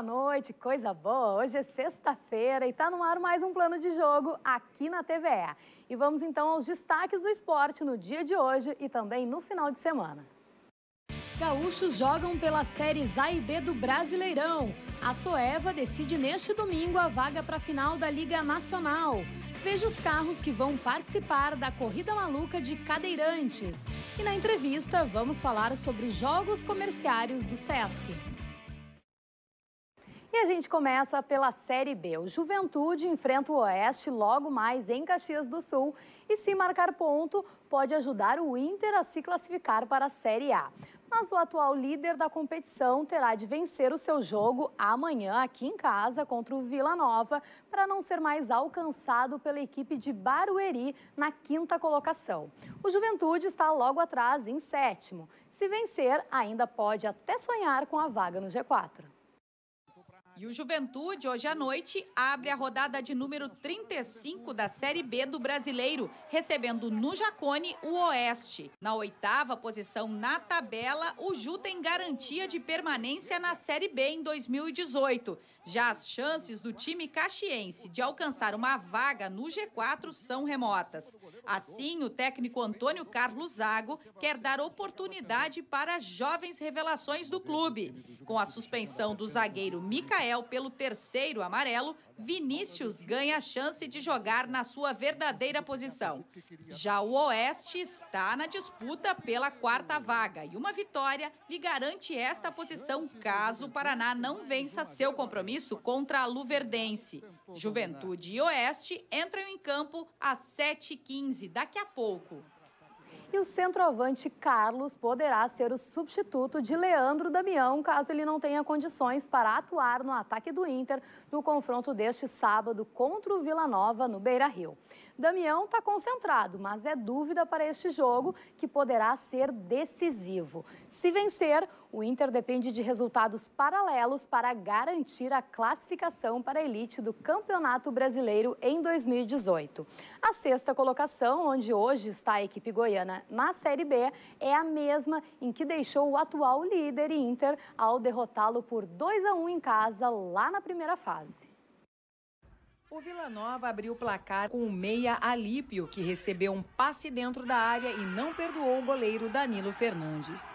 boa noite, coisa boa. Hoje é sexta-feira e está no ar mais um plano de jogo aqui na TVE. E vamos então aos destaques do esporte no dia de hoje e também no final de semana. Gaúchos jogam pela séries A e B do Brasileirão. A Soeva decide neste domingo a vaga para a final da Liga Nacional. Veja os carros que vão participar da Corrida Maluca de Cadeirantes. E na entrevista vamos falar sobre jogos comerciários do Sesc. E a gente começa pela Série B. O Juventude enfrenta o Oeste logo mais em Caxias do Sul e se marcar ponto pode ajudar o Inter a se classificar para a Série A. Mas o atual líder da competição terá de vencer o seu jogo amanhã aqui em casa contra o Vila Nova para não ser mais alcançado pela equipe de Barueri na quinta colocação. O Juventude está logo atrás em sétimo. Se vencer, ainda pode até sonhar com a vaga no G4. E o Juventude, hoje à noite, abre a rodada de número 35 da Série B do Brasileiro, recebendo no Jacone o Oeste. Na oitava posição na tabela, o Ju tem garantia de permanência na Série B em 2018. Já as chances do time caxiense de alcançar uma vaga no G4 são remotas. Assim, o técnico Antônio Carlos Zago quer dar oportunidade para jovens revelações do clube. Com a suspensão do zagueiro Micael pelo terceiro amarelo, Vinícius ganha a chance de jogar na sua verdadeira posição. Já o Oeste está na disputa pela quarta vaga e uma vitória lhe garante esta posição caso o Paraná não vença seu compromisso contra a Luverdense. Juventude e Oeste entram em campo às 7h15, daqui a pouco. E o centroavante Carlos poderá ser o substituto de Leandro Damião, caso ele não tenha condições para atuar no ataque do Inter no confronto deste sábado contra o Vila Nova no Beira-Rio. Damião está concentrado, mas é dúvida para este jogo que poderá ser decisivo. Se vencer, o Inter depende de resultados paralelos para garantir a classificação para a elite do Campeonato Brasileiro em 2018. A sexta colocação, onde hoje está a equipe goiana na Série B, é a mesma em que deixou o atual líder Inter ao derrotá-lo por 2 a 1 em casa lá na primeira fase. O Vila Nova abriu o placar com o meia Alípio, que recebeu um passe dentro da área e não perdoou o goleiro Danilo Fernandes.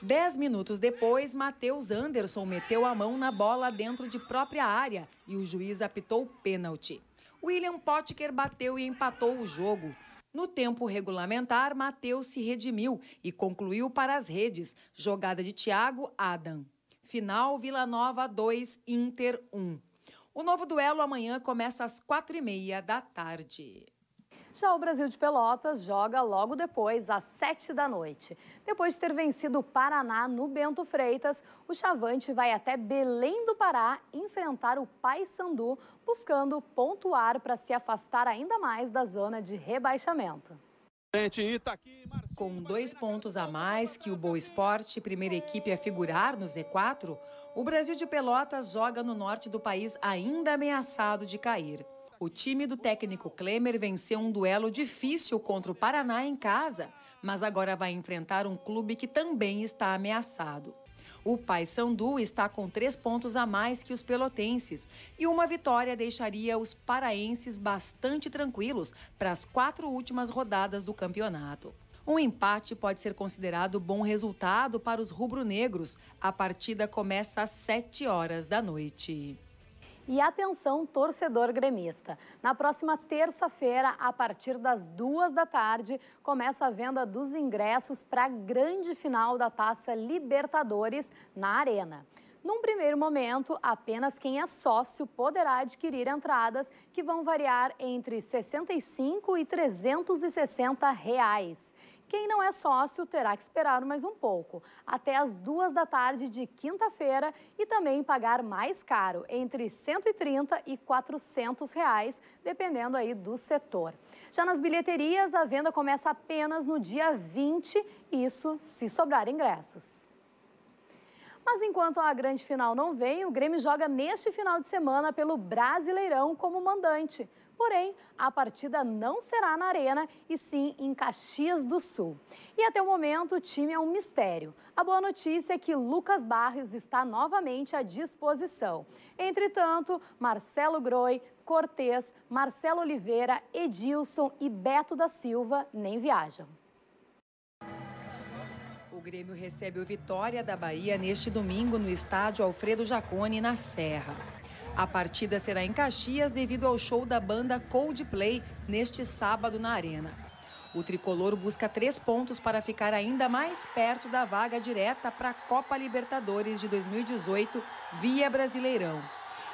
Dez minutos depois, Matheus Anderson meteu a mão na bola dentro de própria área e o juiz apitou pênalti. William Potker bateu e empatou o jogo. No tempo regulamentar, Matheus se redimiu e concluiu para as redes, jogada de Thiago Adam. Final Vila Nova 2, Inter 1. O novo duelo amanhã começa às quatro e meia da tarde. Já o Brasil de Pelotas joga logo depois, às sete da noite. Depois de ter vencido o Paraná no Bento Freitas, o Chavante vai até Belém do Pará enfrentar o Paysandu, buscando pontuar para se afastar ainda mais da zona de rebaixamento. Com dois pontos a mais que o Boa Esporte, primeira equipe a figurar no Z4, o Brasil de Pelotas joga no norte do país ainda ameaçado de cair. O time do técnico Klemer venceu um duelo difícil contra o Paraná em casa, mas agora vai enfrentar um clube que também está ameaçado. O Paysandu está com três pontos a mais que os pelotenses e uma vitória deixaria os paraenses bastante tranquilos para as quatro últimas rodadas do campeonato. Um empate pode ser considerado bom resultado para os rubro-negros. A partida começa às 7 horas da noite. E atenção, torcedor gremista. Na próxima terça-feira, a partir das duas da tarde, começa a venda dos ingressos para a grande final da Taça Libertadores na Arena. Num primeiro momento, apenas quem é sócio poderá adquirir entradas que vão variar entre R$ 65 e 360 reais. Quem não é sócio terá que esperar mais um pouco, até as duas da tarde de quinta-feira e também pagar mais caro, entre 130 e 400 reais, dependendo aí do setor. Já nas bilheterias, a venda começa apenas no dia 20, isso se sobrar ingressos. Mas enquanto a grande final não vem, o Grêmio joga neste final de semana pelo Brasileirão como mandante. Porém, a partida não será na Arena e sim em Caxias do Sul. E até o momento o time é um mistério. A boa notícia é que Lucas Barrios está novamente à disposição. Entretanto, Marcelo Groi, Cortez, Marcelo Oliveira, Edilson e Beto da Silva nem viajam. Grêmio recebe o Vitória da Bahia neste domingo no estádio Alfredo Jaconi, na Serra. A partida será em Caxias devido ao show da banda Coldplay neste sábado na Arena. O tricolor busca três pontos para ficar ainda mais perto da vaga direta para a Copa Libertadores de 2018 via Brasileirão.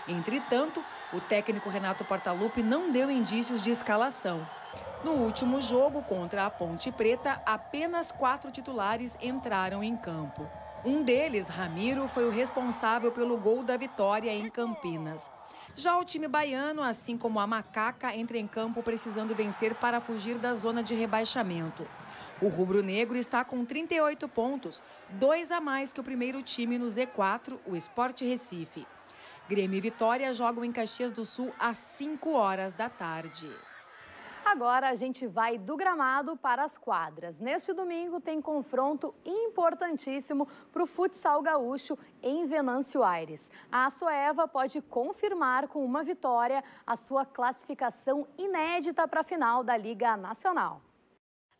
Entretanto, o técnico Renato Portaluppi não deu indícios de escalação. No último jogo contra a Ponte Preta, apenas quatro titulares entraram em campo. Um deles, Ramiro, foi o responsável pelo gol da vitória em Campinas. Já o time baiano, assim como a Macaca, entra em campo precisando vencer para fugir da zona de rebaixamento. O rubro-negro está com 38 pontos, dois a mais que o primeiro time no Z4, o Sport Recife. Grêmio e Vitória jogam em Caxias do Sul às 5 horas da tarde. Agora a gente vai do gramado para as quadras. Neste domingo tem confronto importantíssimo para o futsal gaúcho em Venâncio Aires. A Soeva pode confirmar com uma vitória a sua classificação inédita para a final da Liga Nacional.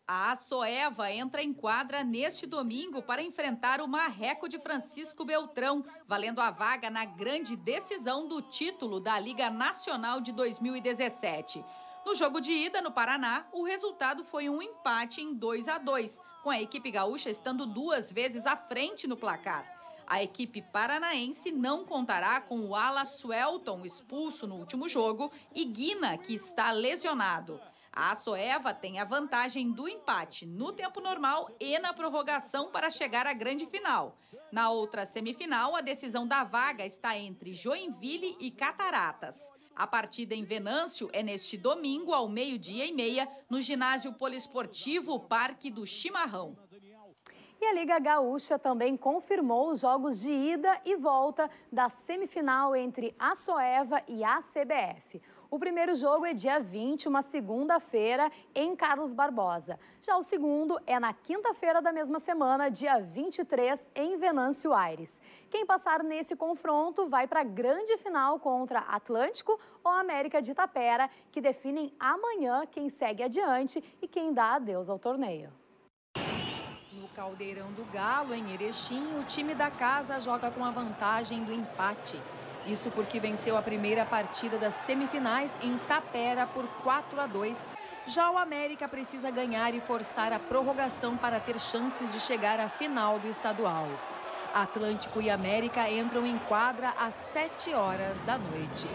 A Soeva entra em quadra neste domingo para enfrentar o Marreco de Francisco Beltrão, valendo a vaga na grande decisão do título da Liga Nacional de 2017. No jogo de ida no Paraná, o resultado foi um empate em 2 a 2, com a equipe gaúcha estando duas vezes à frente no placar. A equipe paranaense não contará com o ala Swelton, expulso no último jogo, e Guina, que está lesionado. A Soeva tem a vantagem do empate no tempo normal e na prorrogação para chegar à grande final. Na outra semifinal, a decisão da vaga está entre Joinville e Cataratas. A partida em Venâncio é neste domingo, ao meio-dia e meia, no ginásio poliesportivo Parque do Chimarrão. E a Liga Gaúcha também confirmou os jogos de ida e volta da semifinal entre a Soeva e a CBF. O primeiro jogo é dia 20, uma segunda-feira, em Carlos Barbosa. Já o segundo é na quinta-feira da mesma semana, dia 23, em Venâncio Aires. Quem passar nesse confronto vai para a grande final contra Atlântico ou América de Itapera, que definem amanhã quem segue adiante e quem dá adeus ao torneio. No Caldeirão do Galo, em Erechim, o time da casa joga com a vantagem do empate. Isso porque venceu a primeira partida das semifinais em Tapera por 4 a 2. Já o América precisa ganhar e forçar a prorrogação para ter chances de chegar à final do estadual. Atlântico e América entram em quadra às 7 horas da noite.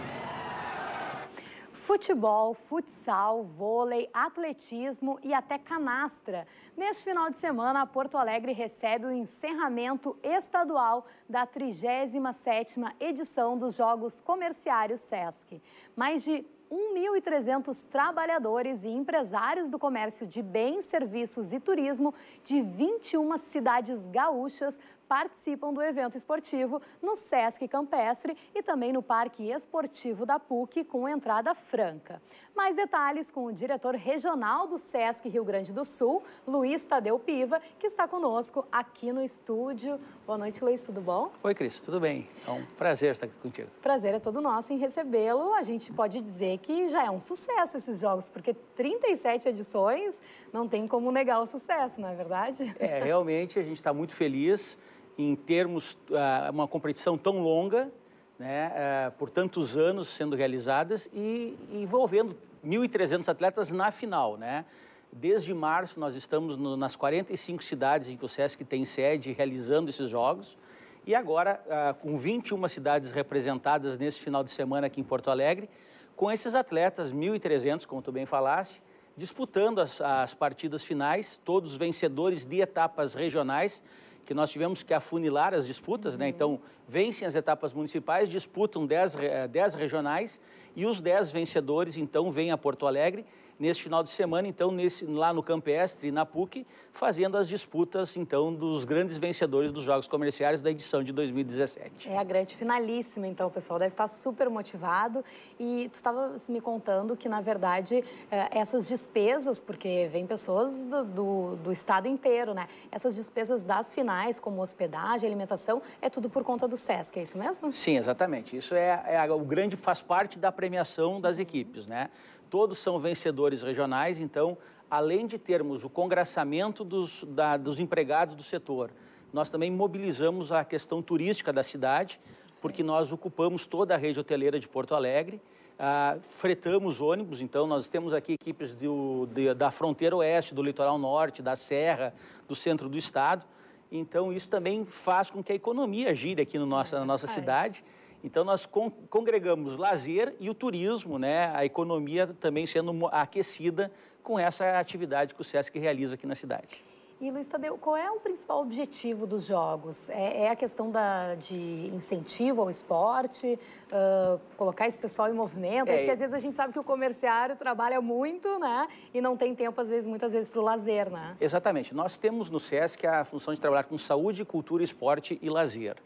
Futebol, futsal, vôlei, atletismo e até canastra. Neste final de semana, Porto Alegre recebe o encerramento estadual da 37ª edição dos Jogos Comerciários SESC. Mais de 1.300 trabalhadores e empresários do comércio de bens, serviços e turismo de 21 cidades gaúchas participam do evento esportivo no Sesc Campestre e também no Parque Esportivo da PUC com entrada franca. Mais detalhes com o diretor regional do Sesc Rio Grande do Sul, Luiz Tadeu Piva, que está conosco aqui no estúdio. Boa noite, Luiz, tudo bom? Oi, Cris, tudo bem? É um prazer estar aqui contigo. Prazer é todo nosso em recebê-lo. A gente pode dizer que já é um sucesso esses jogos, porque 37 edições não tem como negar o sucesso, não é verdade? É, realmente a gente está muito feliz em termos uh, uma competição tão longa, né, uh, por tantos anos sendo realizadas e envolvendo 1.300 atletas na final, né? Desde março nós estamos no, nas 45 cidades em que o SESC tem sede realizando esses jogos e agora uh, com 21 cidades representadas nesse final de semana aqui em Porto Alegre, com esses atletas 1.300, como tu bem falaste, disputando as, as partidas finais, todos vencedores de etapas regionais que nós tivemos que afunilar as disputas, né? Então, vencem as etapas municipais, disputam 10, 10 regionais E os 10 vencedores, então, vêm a Porto Alegre neste final de semana, então, nesse, lá no Campestre na PUC, fazendo as disputas, então, dos grandes vencedores dos Jogos Comerciais da edição de 2017. É a grande finalíssima, então, o pessoal deve estar super motivado. E tu estava me contando que, na verdade, eh, essas despesas, porque vem pessoas do, do, do estado inteiro, né? Essas despesas das finais, como hospedagem, alimentação, é tudo por conta do SESC, é isso mesmo? Sim, exatamente. Isso é, é o grande, faz parte da premiação das equipes, né? Todos são vencedores regionais, então, além de termos o congraçamento dos, da, dos empregados do setor, nós também mobilizamos a questão turística da cidade, porque nós ocupamos toda a rede hoteleira de Porto Alegre, ah, fretamos ônibus, então nós temos aqui equipes do, de, da fronteira oeste, do litoral norte, da serra, do centro do estado, então isso também faz com que a economia gire aqui no nossa, na nossa cidade. Então, nós con congregamos lazer e o turismo, né? a economia também sendo aquecida com essa atividade que o SESC realiza aqui na cidade. E, Luiz Tadeu, qual é o principal objetivo dos Jogos? É, é a questão da, de incentivo ao esporte, uh, colocar esse pessoal em movimento? É, porque às vezes a gente sabe que o comerciário trabalha muito, né? E não tem tempo, às vezes, muitas vezes, para o lazer, né? Exatamente. Nós temos no SESC a função de trabalhar com saúde, cultura, esporte e lazer.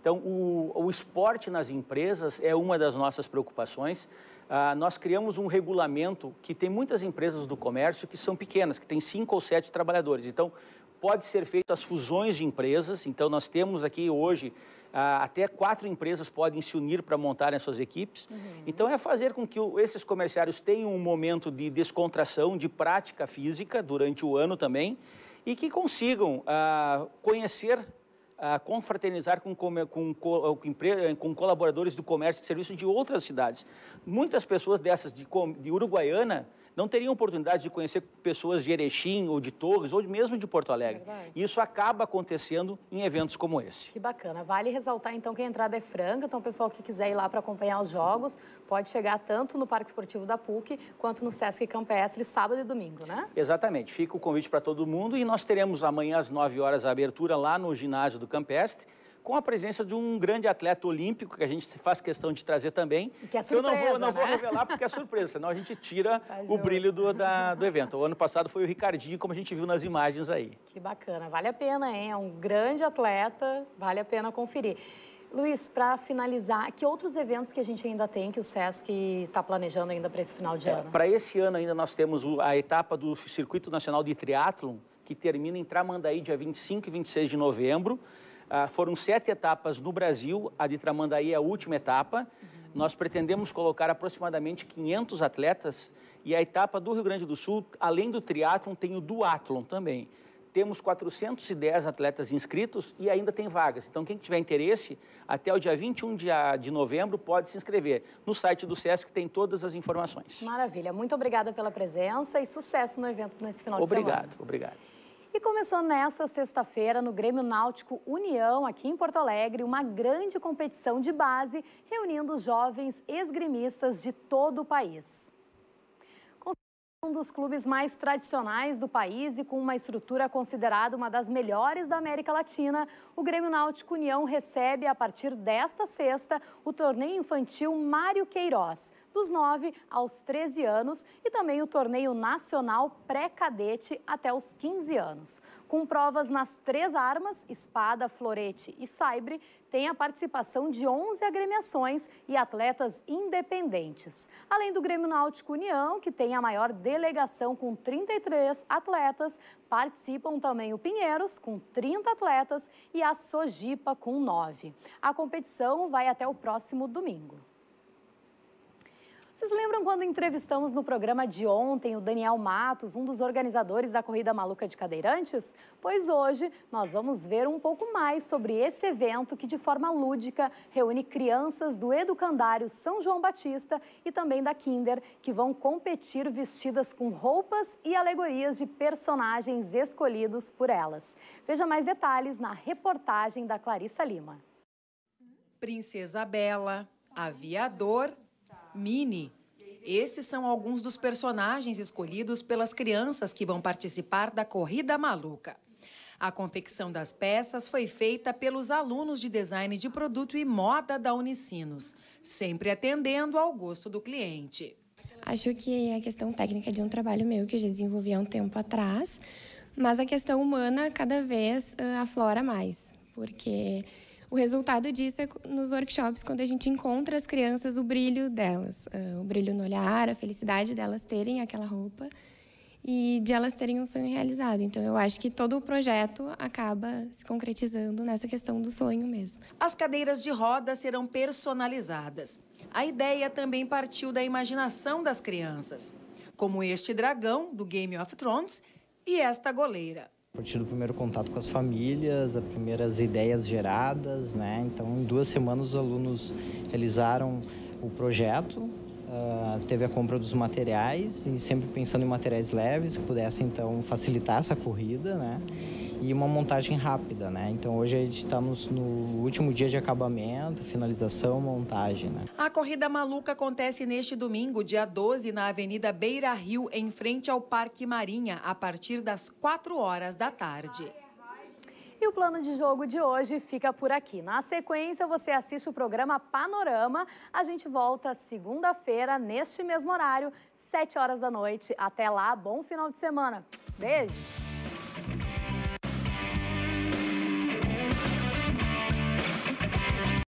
Então, o, o esporte nas empresas é uma das nossas preocupações. Ah, nós criamos um regulamento que tem muitas empresas do comércio que são pequenas, que têm cinco ou sete trabalhadores. Então, pode ser feito as fusões de empresas. Então, nós temos aqui hoje ah, até quatro empresas podem se unir para montarem as suas equipes. Uhum. Então, é fazer com que o, esses comerciários tenham um momento de descontração, de prática física durante o ano também e que consigam ah, conhecer a confraternizar com, com, com, com, colaboradores do comércio e serviço de outras cidades. Muitas pessoas dessas de, de Uruguaiana não teriam oportunidade de conhecer pessoas de Erechim ou de Torres ou mesmo de Porto Alegre. É isso acaba acontecendo em eventos como esse. Que bacana. Vale ressaltar então que a entrada é franca, então o pessoal que quiser ir lá para acompanhar os jogos pode chegar tanto no Parque Esportivo da PUC quanto no Sesc Campestre sábado e domingo, né? Exatamente. Fica o convite para todo mundo e nós teremos amanhã às 9 horas a abertura lá no ginásio do Campestre com a presença de um grande atleta olímpico, que a gente faz questão de trazer também. Que é surpresa, eu não vou, não né? vou revelar porque é surpresa, senão a gente tira tá o brilho do, da, do evento. O ano passado foi o Ricardinho, como a gente viu nas imagens aí. Que bacana, vale a pena, hein? É um grande atleta, vale a pena conferir. Luiz, para finalizar, que outros eventos que a gente ainda tem que o SESC está planejando ainda para esse final de é, ano? Para esse ano ainda nós temos a etapa do Circuito Nacional de Triatlon, que termina em Tramandaí dia 25 e 26 de novembro. Ah, foram sete etapas no Brasil, a de Tramandaí é a última etapa. Uhum. Nós pretendemos colocar aproximadamente 500 atletas e a etapa do Rio Grande do Sul, além do triatlon, tem o duatlon também. Temos 410 atletas inscritos e ainda tem vagas. Então, quem tiver interesse, até o dia 21 de, de novembro pode se inscrever. No site do SESC tem todas as informações. Maravilha. Muito obrigada pela presença e sucesso no evento nesse final obrigado, de semana. Obrigado, obrigado. Começou nesta sexta-feira, no Grêmio Náutico União, aqui em Porto Alegre, uma grande competição de base reunindo jovens esgrimistas de todo o país um dos clubes mais tradicionais do país e com uma estrutura considerada uma das melhores da América Latina, o Grêmio Náutico União recebe, a partir desta sexta, o torneio infantil Mário Queiroz, dos 9 aos 13 anos, e também o torneio nacional pré-cadete até os 15 anos. Com provas nas três armas, espada, florete e sabre, tem a participação de 11 agremiações e atletas independentes. Além do Grêmio Náutico União, que tem a maior delegação com 33 atletas, participam também o Pinheiros, com 30 atletas, e a Sojipa, com 9. A competição vai até o próximo domingo. Vocês lembram quando entrevistamos no programa de ontem o Daniel Matos, um dos organizadores da Corrida Maluca de Cadeirantes? Pois hoje nós vamos ver um pouco mais sobre esse evento que, de forma lúdica, reúne crianças do Educandário São João Batista e também da Kinder, que vão competir vestidas com roupas e alegorias de personagens escolhidos por elas. Veja mais detalhes na reportagem da Clarissa Lima. Princesa Bela, Aviador Mini. Esses são alguns dos personagens escolhidos pelas crianças que vão participar da Corrida Maluca. A confecção das peças foi feita pelos alunos de design de produto e moda da Unicinos, sempre atendendo ao gosto do cliente. Acho que a questão técnica de um trabalho meu que eu já desenvolvi há um tempo atrás, mas a questão humana cada vez aflora mais, porque o resultado disso é nos workshops, quando a gente encontra as crianças, o brilho delas, uh, o brilho no olhar, a felicidade delas terem aquela roupa e de elas terem um sonho realizado. Então, eu acho que todo o projeto acaba se concretizando nessa questão do sonho mesmo. As cadeiras de roda serão personalizadas. A ideia também partiu da imaginação das crianças, como este dragão do Game of Thrones e esta goleira. A partir do primeiro contato com as famílias, as primeiras ideias geradas, né? Então, em duas semanas, os alunos realizaram o projeto, Uh, teve a compra dos materiais e sempre pensando em materiais leves que pudessem então facilitar essa corrida, né? E uma montagem rápida, né? Então hoje estamos no último dia de acabamento, finalização, montagem, né? A corrida maluca acontece neste domingo, dia 12, na Avenida Beira Rio, em frente ao Parque Marinha, a partir das 4 horas da tarde. E o plano de jogo de hoje fica por aqui. Na sequência, você assiste o programa Panorama. A gente volta segunda-feira, neste mesmo horário, 7 horas da noite. Até lá, bom final de semana. Beijo!